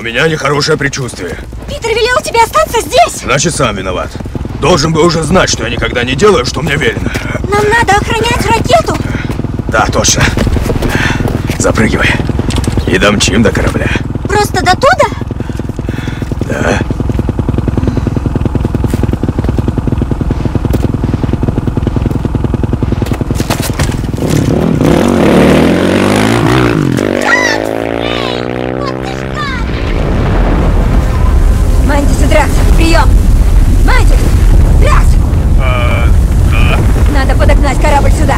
меня нехорошее предчувствие. Питер велел тебе остаться здесь. Значит, сам виноват. Должен бы уже знать, что я никогда не делаю, что мне велено. Нам надо охранять ракету. Да, точно. Запрыгивай. И домчим до корабля. прием! Мальчик! Раз! А, Надо подогнать корабль сюда!